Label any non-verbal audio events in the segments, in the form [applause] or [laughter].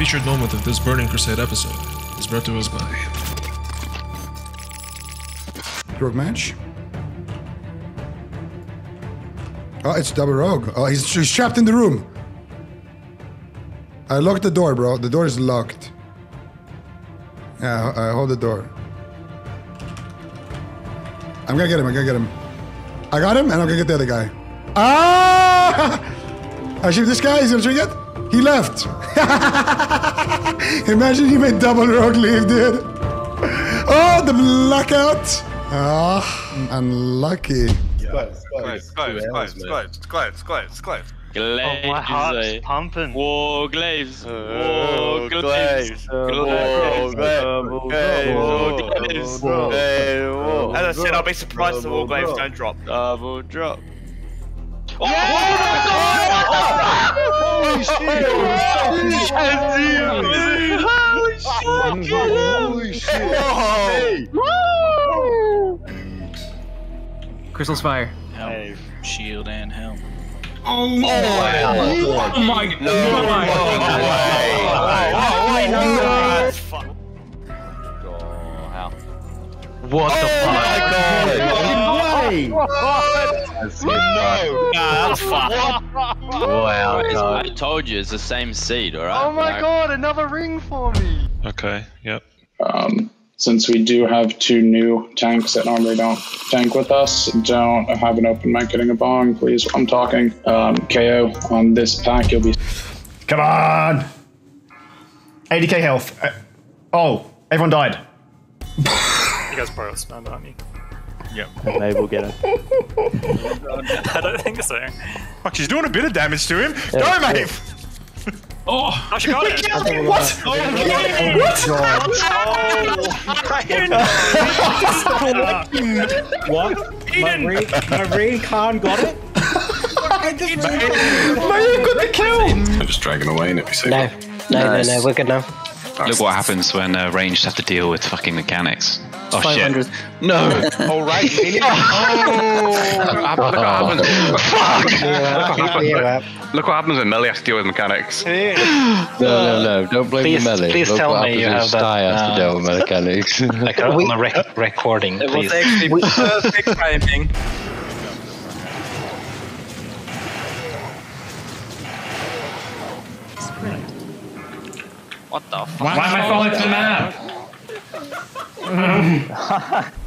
featured moment of this Burning Crusade episode is brought to us by. Rogue match. Oh, it's double rogue. Oh, he's, he's trapped in the room. I locked the door, bro. The door is locked. Yeah, I hold the door. I'm gonna get him. I'm gonna get him. I got him, and I'm gonna get the other guy. Ah! [laughs] I shoot this guy. He's gonna drink it. He left. [laughs] Imagine you made double rogue leave, dude. Oh, the blackout. Ah, unlucky. Close, close, close, close, close, close, close, close. Glaives. Oh, my heart's eh? pumping. Whoa, Glaives. Oh, Whoa, Glaives. Whoa, Glaives. Whoa, As I said, I'll be surprised if the Warglaives don't drop. Double drop. Oh, oh, Holy shit! Holy shit! Holy shit! Holy shit! Crystal Spire. Helm, shield, and helm. Oh, my That's fuck. Oh, how? What the No! Nah, that's [laughs] fuck. Wow, I told you, it's the same seed, alright? Oh my Like, god, another ring for me! Okay, yep. Um, since we do have two new tanks that normally don't tank with us, don't have an open mic getting a bong, please. I'm talking. Um, KO on this pack, you'll be Come on! 80k health. Uh, oh, everyone died. You guys probably spend on me. Maybe we'll get it. [laughs] I don't think so. Fuck, she's doing a bit of damage to him. Go, mate! Oh, she got it! What? What? [laughs] [laughs] My, re- my recon got it? I'm just dragging away, let me see. No, no, no, no, we're good now. Look what happens when uh, ranged have to deal with fucking mechanics. Oh 500. shit! No! All [laughs] right. Look what hap- look what happens. Fuck! Yeah, Look what happens when melee has to deal with mechanics. No, no, no. Don't blame Please- the melee. please Look tell what me you have when that, Sty has to uh, deal with mechanics. [laughs] Like on the rec- recording, please. actually perfect [laughs] timing. What the fuck? Why am I falling to the map? [laughs]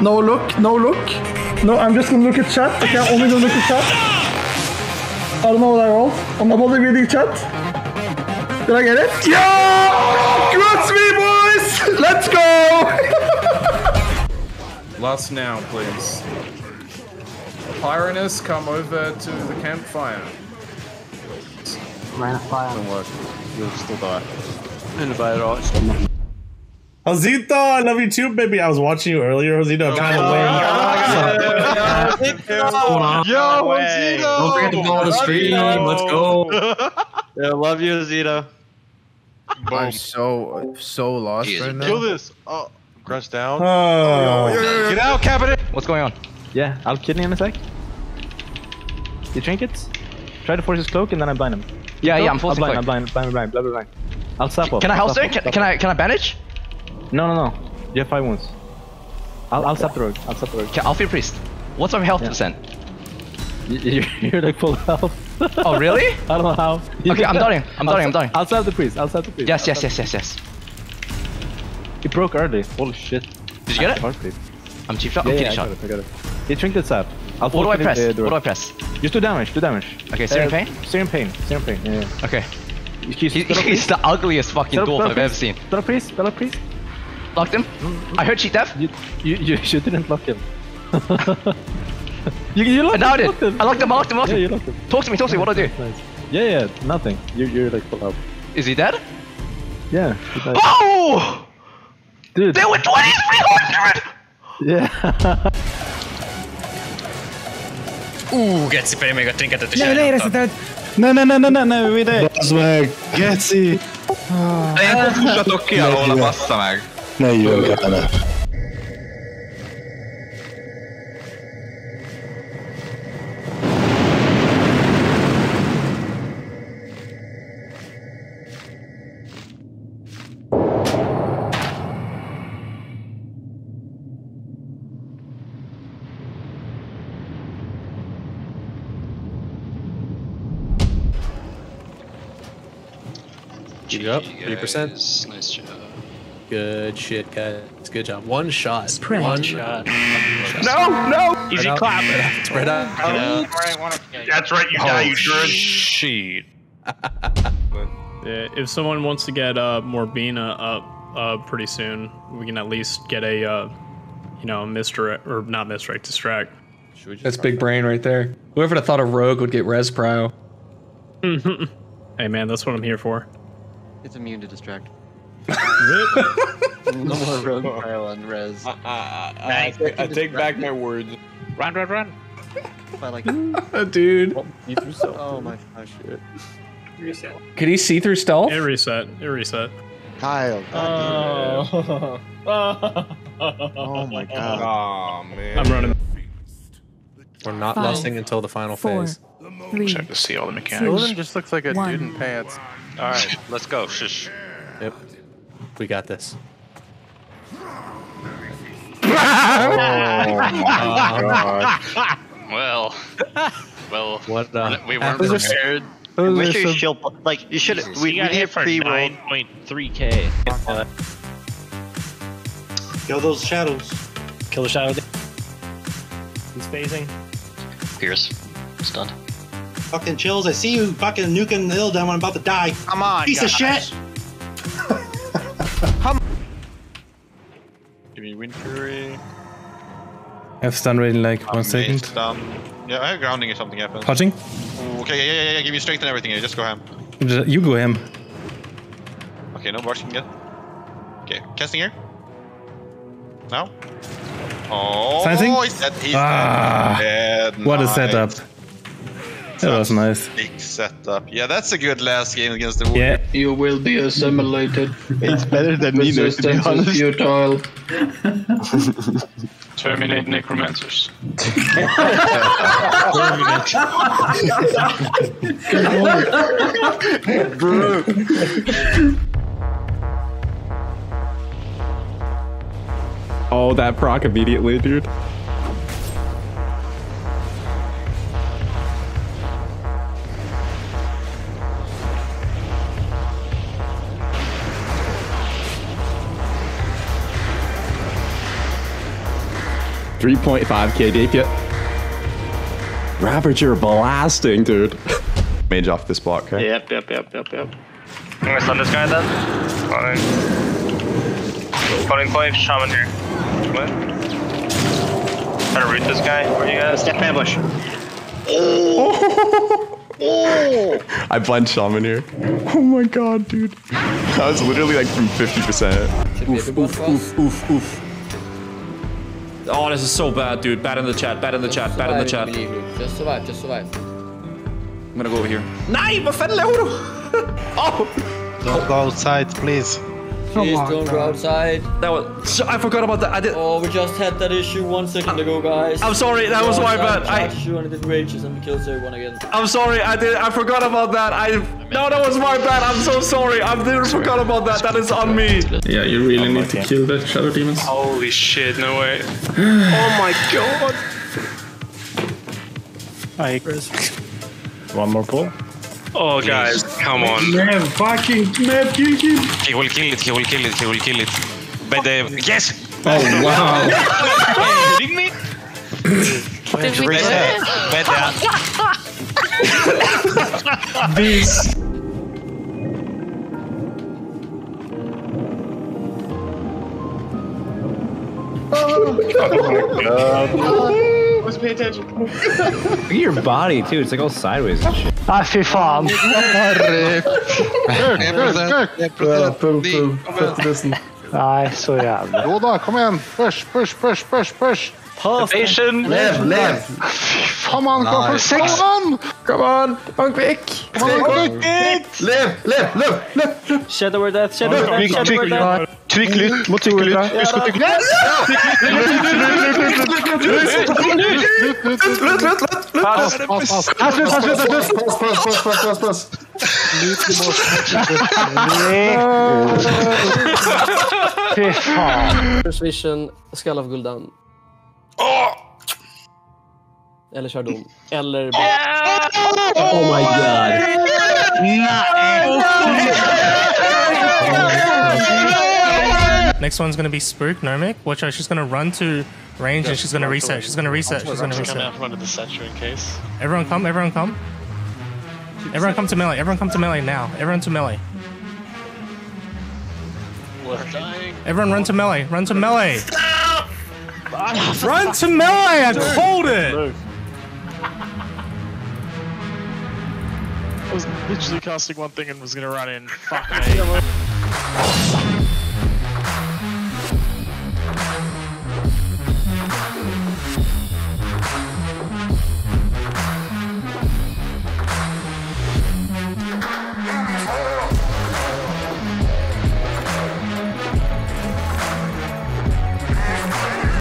No look, no look. No, I'm just gonna look at chat. Okay, I'm only gonna look at chat. I don't know what I rolled. I'm only reading chat. Did I get it? Yo! Grats me, boys! [laughs] Let's go! [laughs] Last now, please. Pyronus, come over to the campfire. Ran a fire. Don't work. You'll still die. Josito, I love you too, baby. I was watching you earlier, Josito. I'm kind of waiting. Yo, Don't forget to follow the stream. Let's go. [laughs] Yeah, love you, Zito. I'm so, so lost right now. Kill this. Oh, crush down. Oh. Get out, cabinet. What's going on? Yeah, I'll kill him in a sec. You trinkets? Try to force his cloak and then I blind him. Yeah, yeah, I'm forcing blind, cloak. I'll blind, blind, blind, blind, blind. I'll stop off. Can I holster? stop Can, can I can I bandage? No, no, no. You have five wounds. I'll, I'll stop the rogue. I'll stop the rogue. Okay, I'll feel priest. What's my health Yeah. percent? You- you- [laughs] You're like full health. Oh really? [laughs] I don't know how. Okay, I'm [laughs] dying. I'm dying. I'm dying. I'll stop the priest. I'll stop the priest. Yes, yes, yes, yes, yes. He broke early. Holy shit. Did you get it? Heartbeat. I'm cheap shot. Yeah, I'm yeah, I shot. got it. I got it. He trinkets up. I'll What do I press? What do I press? Just do damage. Do damage. Okay, searing Uh, pain. Searing pain. Searing pain. Yeah. yeah. Okay. He's, He- He's the ugliest fucking dwarf I've ever seen. Spell priest. Spell priest. Locked him. I heard cheat death. You, you, you, you didn't lock him. [laughs] you, you locked I him, locked him. I locked him. I locked him. I locked Yeah, him. you locked him. Talk to me. Talk to me. What do I do? Nice. Yeah, yeah, nothing. You, you're like full health. Is he dead? Yeah. he. Oh! Dude. There were 2300! Yeah. Uh, Getsi még a trinketet is Ne, ne érezted! Ne, ne, ne, ne, ne, ne, ide! Az meg, geci! Ilyenkor fussatok ki alól, bassza meg. Ne jöjjön el. You go up. Three percent. Nice job. Good shit, guys. Good job. One shot. Spread. One shot. No, no. Easy out. clap. Spread out. That's right, you die, you Oh, turd. shit. [laughs] Yeah, if someone wants to get uh, Morbina up uh, pretty soon, we can at least get a, uh, you know, misdirect or not misdirect, distract. That's big brain right there. Whoever would have thought a rogue would get res pro. [laughs] hey man, that's what I'm here for. It's immune to distract. [laughs] No more rogue [laughs] pile on res. I, I take back my words. Run, run, run. If I like. [laughs] Dude. Oh my gosh. Reset. Could he see through stealth? It reset. It reset. Kyle. Oh. Oh my god. Oh man. I'm running. We're not Five, lusting until the final four, phase. three, Check to see all the mechanics. Roland just looks like a One. dude in pants. Alright, let's go. Shush. Yep. We got this. [laughs] Well, well, What, uh, we weren't happens prepared. Who's Wish this you a- shield, like you should. We We, we got hit hit for pre-roll. 9.3k. Kill those shadows. Kill the shadow. He's phasing. Pierce. Stunned. Fucking chills. I see you fucking nuking the hill down when I'm about to die. Come on, Piece of guys. shit. [laughs] Give me wind fury. I have stun rate in like one Amazed, second. done. Yeah, I have grounding if something happens. Punching? Okay, yeah, yeah, yeah, give me strength and everything here. Just go ham. You go him. Okay, no bars can get. Okay, casting here. Now. Oh, Silencing? he's dead. He's Ah, dead. What a setup. That was nice. Big setup. Yeah, that's a good last game against the Yeah. You will be assimilated. [laughs] It's better than me, though, to be Resistance honest. futile. [laughs] Terminate necromancers. [laughs] Bro. Oh, that proc immediately, dude. Three point five k DP. Ravager blasting, dude. [laughs] Mage off this block, okay? Yep, yep, yep, yep, yep. I'm gonna stun this guy then. Fine. Floating clave, shaman here. What? Try to root this guy. Where are you guys? Step ambush. Oh! oh. [laughs] I blend shaman here. Oh my god, dude. I was literally like from 50%. Oof, oof, oof, oof, oof. Oh, this is so bad, dude. Bad in the chat, bad in the chat, bad in the chat. Just survive, just survive. I'm gonna go over here. Nej, vad fan laver du? oh! Don't go outside, please. Please don't go outside. That was. So, I forgot about that. I did. Oh, we just had that issue one second ago, guys. I'm sorry, that was my bad. I- I you and it rages and kills everyone again. I'm sorry, I did. I forgot about that. I. No, that was my bad. I'm so sorry. I didn't forgot about that. That is on me. Yeah, you really need to kill the shadow demons. Holy shit, no way. [sighs] oh my god. Hi, Chris. One more pull. Oh, guys, come on. Man, fucking man, kill him. He will kill it, he will kill it, he will kill it. But uh, yes! Oh, wow. [laughs] kidding me? Did we do it? This. Let's pay attention. Look at your body too. It's like all sideways and shit. Ah, fy fan. Nej, så jävla. Jo då, kom igen. Push, push, push, push, push. Evasion. Lev, lev. Come on, Nice. six. Come on. Come on, Punkvik. Come on, go Lev, lev, lev, lev. Shadow word death, shadow word death, shadow word death. Tryck lytt mot tryck lytt. Vi skal trykke Pass, pass, pass. Pass, pass, pass, pass, pass, pass, pass, pass. Fy fan. First vision, Skull of Gul'dan. Eller dom. Eller... Oh my god. Next one's gonna be Spook, Nomic. which out, she's gonna run to range and she's gonna reset. She's gonna reset. She's gonna Come reset. out, run to the center in case. Everyone come, everyone come. Everyone come to melee. Everyone come to melee now. Everyone to melee. We're dying. Everyone run to melee. Run to melee. Run to melee. I called it. I was literally casting one thing and was gonna run in. Fuck me. [laughs]